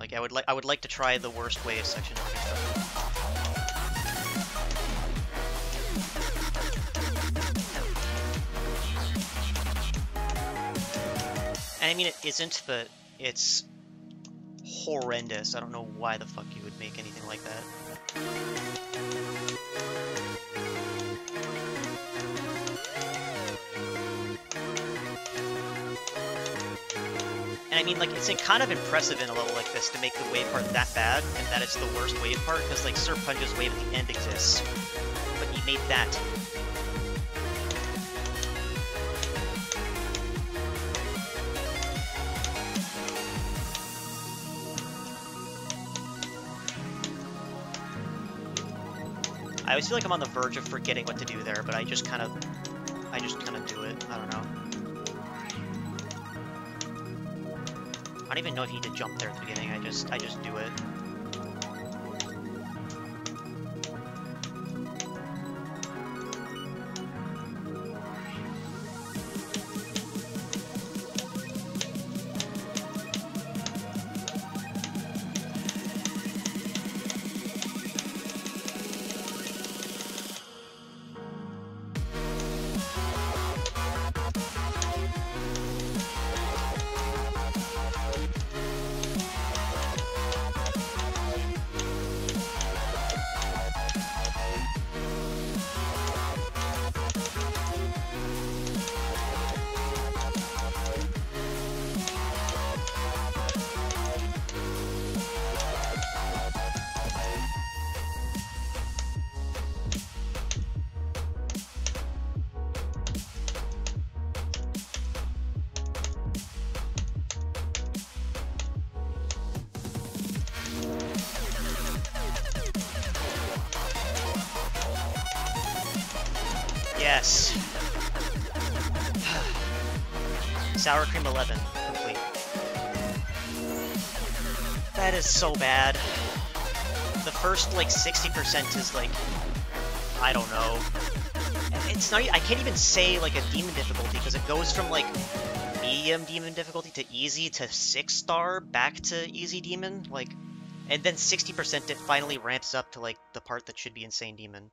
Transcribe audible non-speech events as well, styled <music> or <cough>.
Like I would like I would like to try the worst wave section. And I mean, it isn't, but it's horrendous. I don't know why the fuck you would make anything like that. I mean, like, it's kind of impressive in a level like this to make the wave part that bad, and that it's the worst wave part, because, like, Serponge's wave at the end exists. But he made that. I always feel like I'm on the verge of forgetting what to do there, but I just kind of, I just kind of do it. I don't know. I don't even know if you need to jump there at the beginning. I just, I just do it. Yes. <sighs> Sour cream 11, complete. That is so bad. The first, like, 60% is, like, I don't know. It's not, I can't even say, like, a demon difficulty, because it goes from, like, medium demon difficulty to easy to 6 star back to easy demon, like, and then 60% it finally ramps up to, like, the part that should be insane demon.